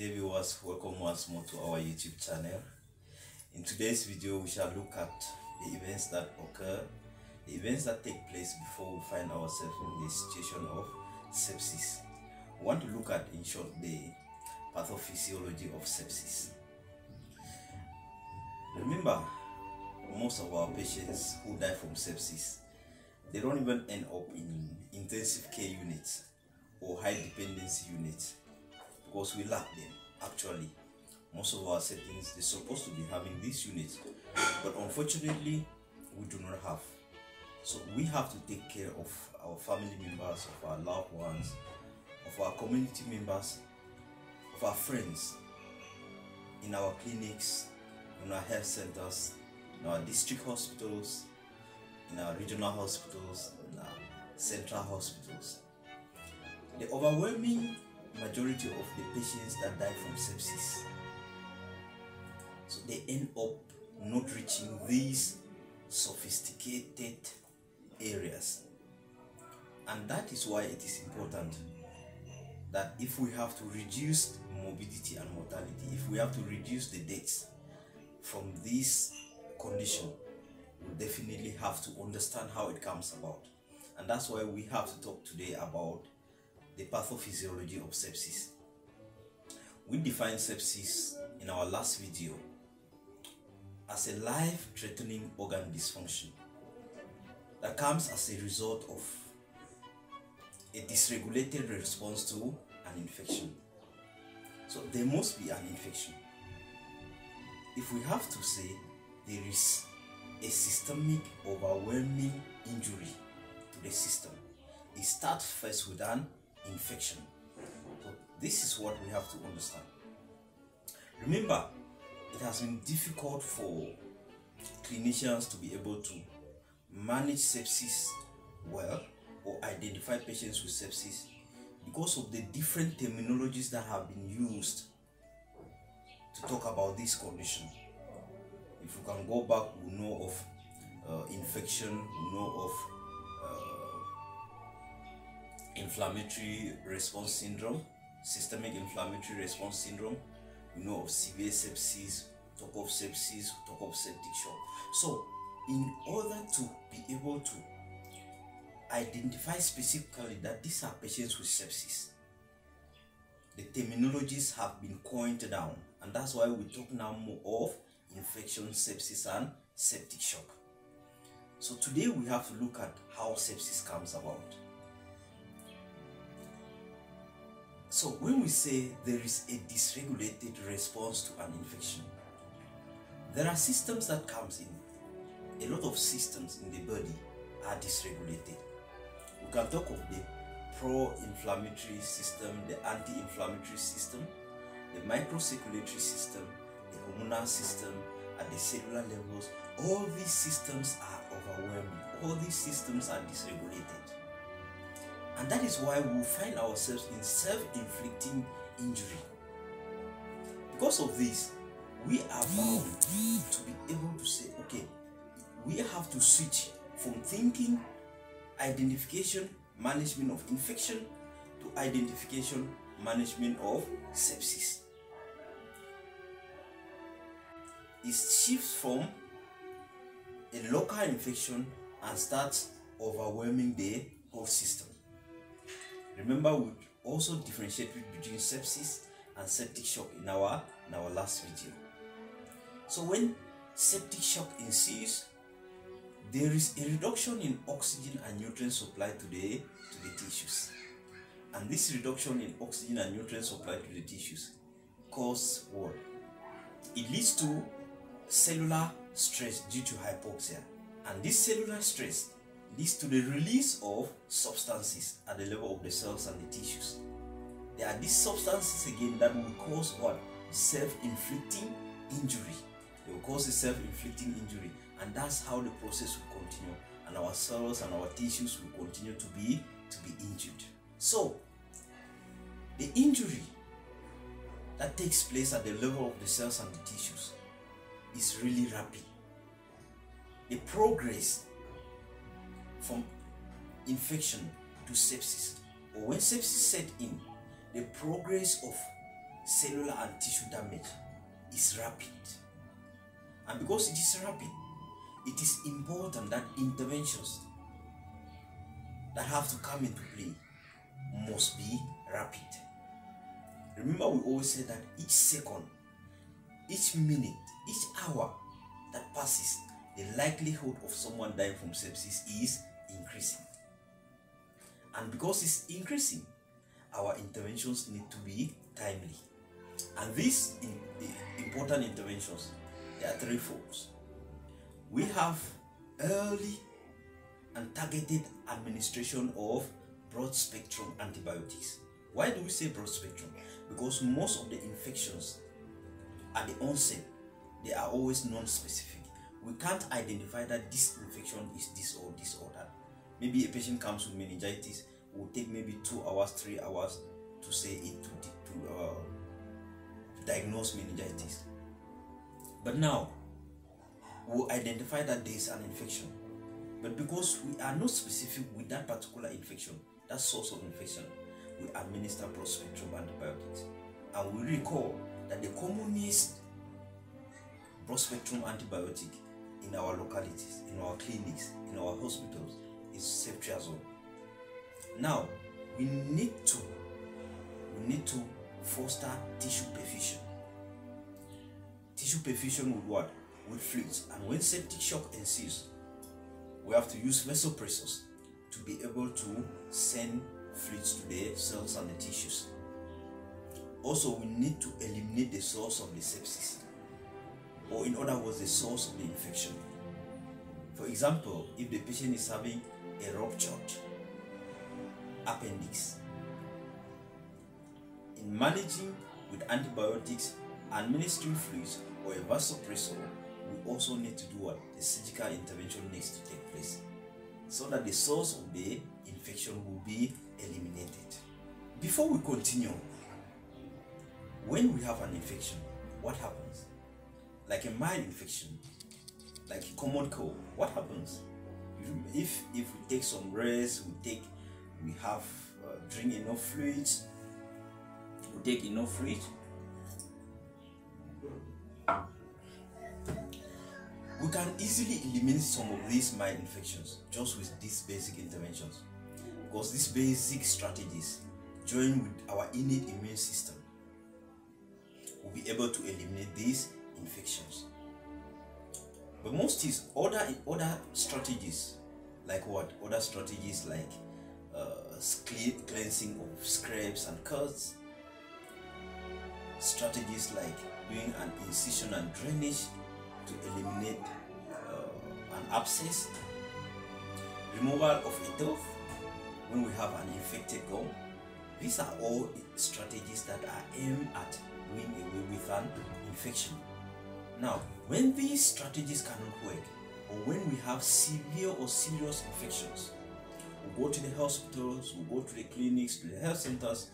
Dear viewers, welcome once more to our YouTube channel. In today's video, we shall look at the events that occur, the events that take place before we find ourselves in the situation of sepsis. We want to look at, in short, the pathophysiology of sepsis. Remember, most of our patients who die from sepsis, they don't even end up in intensive care units or high dependency units because we lack them actually. Most of our settings they're supposed to be having these units but unfortunately we do not have. So we have to take care of our family members of our loved ones of our community members of our friends in our clinics in our health centers in our district hospitals in our regional hospitals in our central hospitals. The overwhelming majority of the patients that die from sepsis. So they end up not reaching these sophisticated areas. And that is why it is important that if we have to reduce morbidity and mortality if we have to reduce the deaths from this condition we definitely have to understand how it comes about. And that's why we have to talk today about the pathophysiology of sepsis. We defined sepsis in our last video as a life-threatening organ dysfunction that comes as a result of a dysregulated response to an infection. So there must be an infection. If we have to say there is a systemic overwhelming injury to the system, it starts first with an infection. This is what we have to understand. Remember, it has been difficult for clinicians to be able to manage sepsis well or identify patients with sepsis because of the different terminologies that have been used to talk about this condition. If we can go back, we know of uh, infection, we know of inflammatory response syndrome, systemic inflammatory response syndrome. We know of severe sepsis, talk of sepsis, talk of septic shock. So, in order to be able to identify specifically that these are patients with sepsis, the terminologies have been coined down, and that's why we talk now more of infection, sepsis, and septic shock. So, today we have to look at how sepsis comes about. So when we say there is a dysregulated response to an infection, there are systems that comes in. A lot of systems in the body are dysregulated. We can talk of the pro-inflammatory system, the anti-inflammatory system, the microcirculatory system, the hormonal system, at the cellular levels. All these systems are overwhelming. All these systems are dysregulated. And that is why we find ourselves in self inflicting injury. Because of this, we are bound to be able to say, okay, we have to switch from thinking, identification, management of infection to identification, management of sepsis. It shifts from a local infection and starts overwhelming the whole system. Remember, we also differentiated between sepsis and septic shock in our in our last video. So when septic shock ensues, there is a reduction in oxygen and nutrient supply to the to the tissues, and this reduction in oxygen and nutrient supply to the tissues causes what? It leads to cellular stress due to hypoxia, and this cellular stress leads to the release of substances at the level of the cells and the tissues. There are these substances again that will cause what? Self-inflicting injury. They will cause a self-inflicting injury, and that's how the process will continue. And our cells and our tissues will continue to be to be injured. So, the injury that takes place at the level of the cells and the tissues is really rapid. The progress from infection to sepsis or when sepsis set in the progress of cellular and tissue damage is rapid. And because it is rapid, it is important that interventions that have to come into play must be rapid. Remember, we always say that each second, each minute, each hour that passes, the likelihood of someone dying from sepsis is increasing. And because it's increasing, our interventions need to be timely. And these in, important interventions, there are three folds. We have early and targeted administration of broad spectrum antibiotics. Why do we say broad spectrum? Because most of the infections at the onset they are always non-specific. We can't identify that this infection is this or this or that. Maybe a patient comes with meningitis, it will take maybe two hours, three hours to say it to, to uh, diagnose meningitis. But now, we'll identify that there is an infection. But because we are not specific with that particular infection, that source of infection, we administer broad spectrum antibiotics. And we recall that the commonest broad spectrum antibiotic in our localities, in our clinics, in our hospitals is ceftriaxone. Now, we need to we need to foster tissue perfusion. Tissue perfusion with what? With fluids. And when septic shock ensues, we have to use vasopressors to be able to send fluids to the cells and the tissues. Also, we need to eliminate the source of the sepsis, or in other words, the source of the infection. For example, if the patient is having a ruptured appendix, in managing with antibiotics, administering fluids, or a vasopressor, we also need to do what? The surgical intervention needs to take place so that the source of the infection will be eliminated. Before we continue, when we have an infection, what happens? Like a mild infection, like a common cold, what happens? If if we take some rest, we take, we have uh, drink enough fluids, we take enough fluid. We can easily eliminate some of these mild infections just with these basic interventions because these basic strategies joined with our innate immune system will be able to eliminate these infections. But most is other other strategies like what? Other strategies like uh, cleansing of scrapes and cuts, strategies like doing an incision and drainage to eliminate uh, an abscess, removal of a tooth when we have an infected gum. These are all strategies that are aimed at doing away with an infection. Now, when these strategies cannot work, or when we have severe or serious infections, we go to the hospitals, we go to the clinics, to the health centers,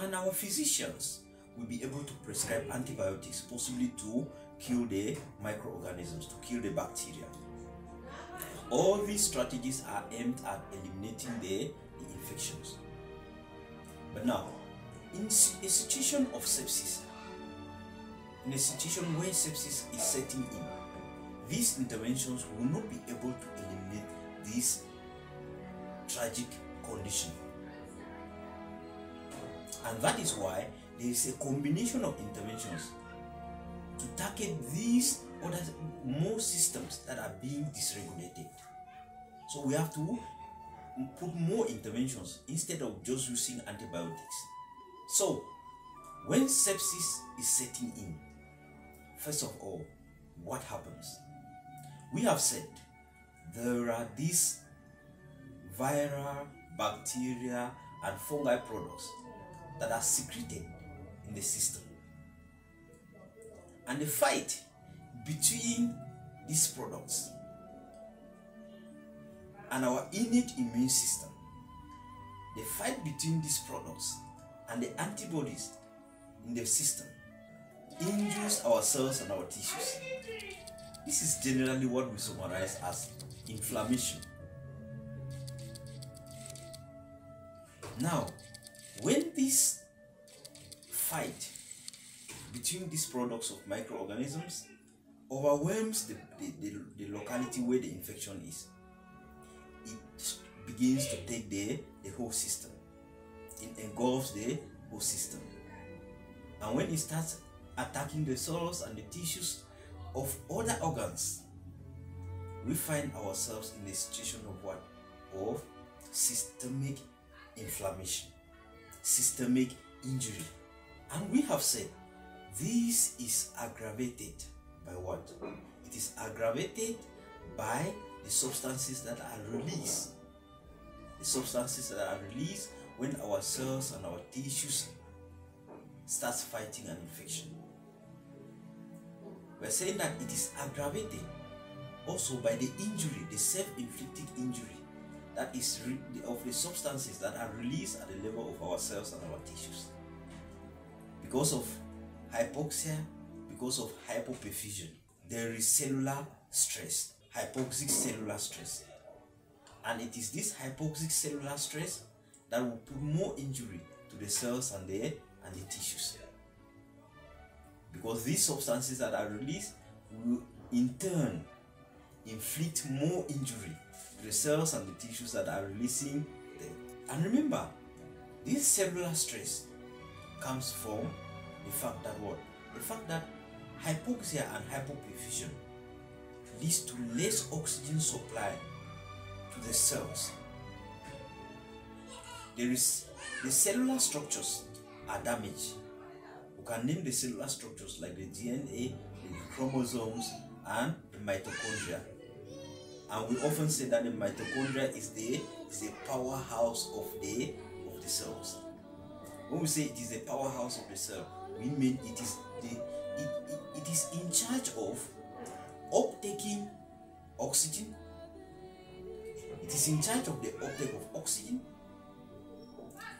and our physicians will be able to prescribe antibiotics, possibly to kill the microorganisms, to kill the bacteria. All these strategies are aimed at eliminating the, the infections. But now, in a situation of sepsis, in a situation where sepsis is setting in, these interventions will not be able to eliminate this tragic condition. And that is why there is a combination of interventions to target these other more systems that are being dysregulated. So we have to put more interventions instead of just using antibiotics. So when sepsis is setting in, first of all, what happens? We have said there are these viral, bacteria, and fungi products that are secreted in the system. And the fight between these products and our innate immune system, the fight between these products and the antibodies in the system injures our cells and our tissues. This is generally what we summarize as inflammation. Now, when this fight between these products of microorganisms overwhelms the, the, the, the locality where the infection is. It begins to take the, the whole system. It engulfs the whole system. And when it starts attacking the cells and the tissues of other organs, we find ourselves in a situation of what? Of systemic inflammation, systemic injury. And we have said this is aggravated by what? It is aggravated by the substances that are released. The substances that are released when our cells and our tissues starts fighting an infection. We're saying that it is aggravated also by the injury, the self-inflicted injury that is of the substances that are released at the level of our cells and our tissues. Because of hypoxia, because of hypoperfusion, there is cellular stress, hypoxic cellular stress. And it is this hypoxic cellular stress that will put more injury to the cells and the, and the tissues. Because these substances that are released will in turn inflict more injury to the cells and the tissues that are releasing them. And remember, this cellular stress comes from the fact that what? The fact that hypoxia and hypoperfusion leads to less oxygen supply to the cells. There is the cellular structures are damaged. Can name the cellular structures like the DNA, the chromosomes, and the mitochondria. And we often say that the mitochondria is the is the powerhouse of the of the cells. When we say it is the powerhouse of the cell, we mean it is the it, it, it is in charge of uptaking oxygen. It is in charge of the uptake of oxygen.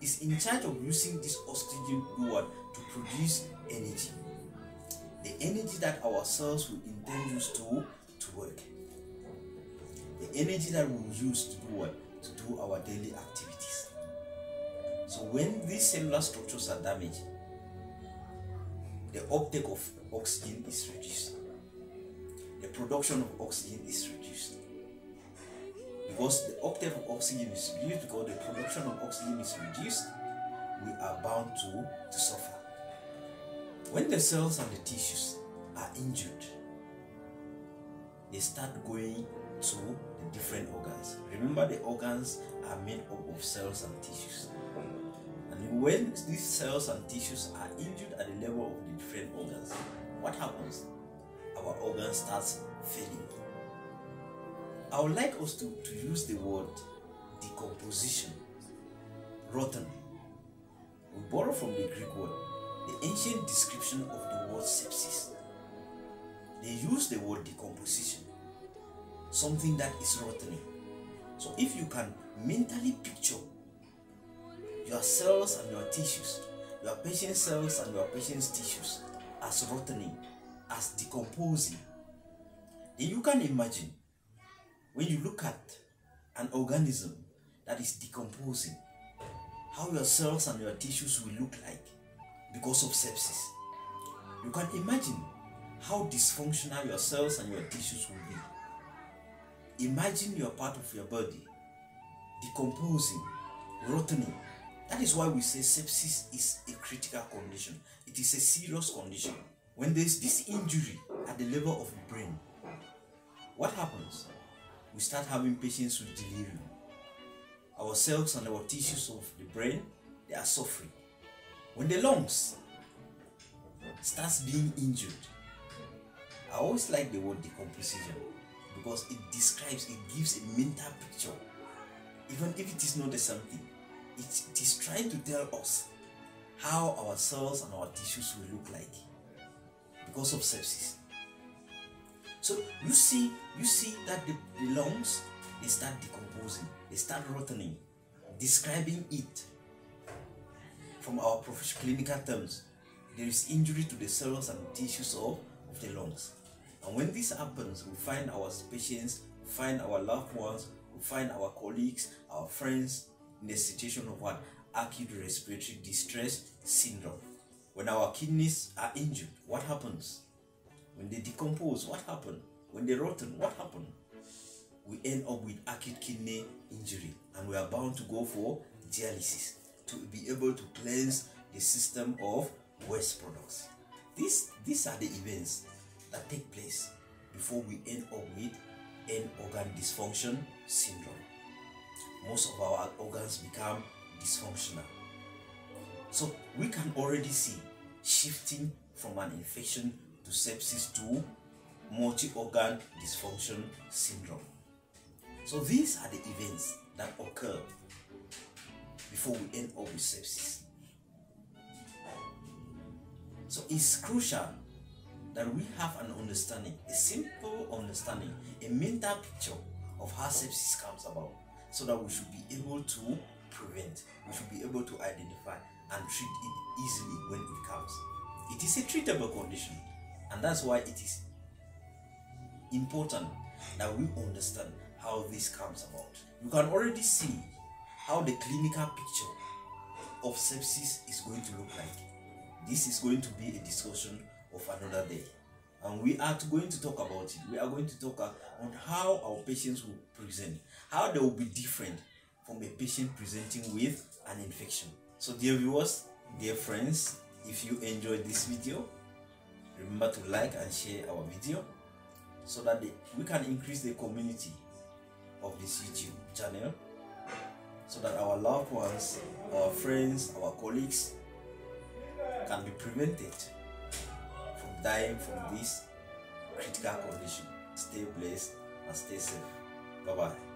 Is in charge of using this oxygen to to produce energy. The energy that our cells will intend use to to work. The energy that we will use to do what? To do our daily activities. So when these cellular structures are damaged, the uptake of oxygen is reduced. The production of oxygen is reduced. Because the uptake of oxygen is reduced, because the production of oxygen is reduced, we are bound to, to suffer. When the cells and the tissues are injured, they start going to the different organs. Remember, the organs are made up of cells and tissues. And when these cells and tissues are injured at the level of the different organs, what happens? Our organ starts failing. I would like us to, to use the word decomposition, rotten. We borrow from the Greek word, the ancient description of the word sepsis. They use the word decomposition, something that is rotting. So if you can mentally picture your cells and your tissues, your patient cells and your patient's tissues as rotting, as decomposing, then you can imagine when you look at an organism that is decomposing, how your cells and your tissues will look like because of sepsis. You can imagine how dysfunctional your cells and your tissues will be. Imagine your part of your body decomposing, rotting. That is why we say sepsis is a critical condition. It is a serious condition. When there is this injury at the level of the brain, what happens? We start having patients with delirium. Our cells and our tissues of the brain, they are suffering. When the lungs starts being injured, I always like the word decomposition because it describes, it gives a mental picture. Even if it is not the same thing, it, it is trying to tell us how our cells and our tissues will look like because of sepsis. So you see, you see that the, the lungs they start decomposing, they start rotting, describing it from our clinical terms. There is injury to the cells and tissues of, of the lungs. And when this happens, we find our patients, we find our loved ones, we find our colleagues, our friends in a situation of what? Acute respiratory distress syndrome When our kidneys are injured, what happens? When they decompose, what happens? When they rotten, what happens? We end up with acute kidney injury and we are bound to go for dialysis to be able to cleanse the system of waste products. These, these are the events that take place before we end up with end organ dysfunction syndrome. Most of our organs become dysfunctional. So we can already see shifting from an infection to sepsis to multi-organ dysfunction syndrome. So these are the events that occur before we end up with sepsis. So it's crucial that we have an understanding, a simple understanding, a mental picture of how sepsis comes about so that we should be able to prevent, we should be able to identify and treat it easily when it comes. It is a treatable condition, and that's why it is important that we understand how this comes about. You can already see how the clinical picture of sepsis is going to look like. This is going to be a discussion of another day. And we are going to talk about it. We are going to talk on how our patients will present, how they will be different from a patient presenting with an infection. So, dear viewers, dear friends, if you enjoyed this video, remember to like and share our video so that we can increase the community of this YouTube channel so that our loved ones, our friends, our colleagues can be prevented from dying from this critical condition. Stay blessed and stay safe. Bye bye.